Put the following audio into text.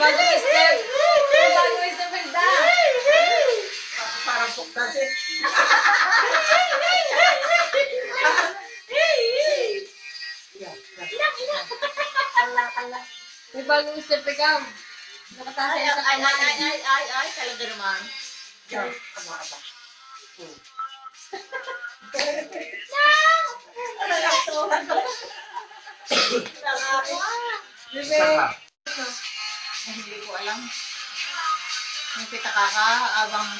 Bago step. Bago step is da. Parang suktas eh. May bagong step ikaw. Nakatasay sa kamay. Ay, ay, ay, ay, ay, talaga naman. Yeah, kama ba? Hmm. no! Ano na ito? Nakakawa. Bebe. Bebe. Hindi ko alam. Yung pitakaka, abang